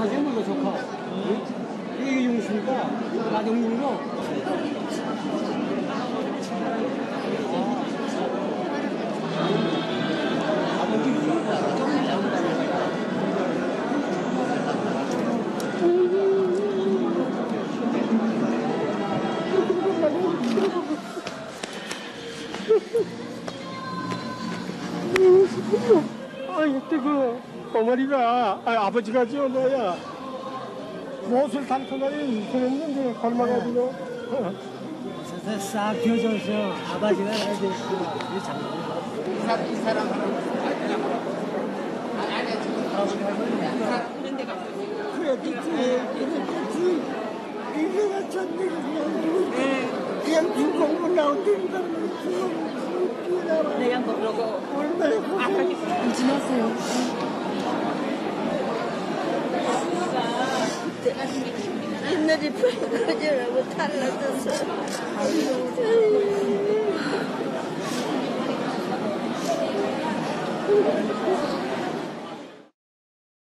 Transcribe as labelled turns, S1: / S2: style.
S1: 가져물로 조카. 이게 용수니까 나정물로.
S2: 아이 뜨거 어머니가 아, 아버지가 지어놔야 무엇을 담터나니 그랬는데 닮아가지고.
S1: 싹 비워져서 아버지가 되겠구나. 이 장난.
S3: 이래가 전쟁이 그냥 그냥 죽고 나오든가 죽고
S4: 내가 모르고.
S3: 얼마나 고생
S4: 지났어요.
S3: 옛날에 불거지라고 달라졌어.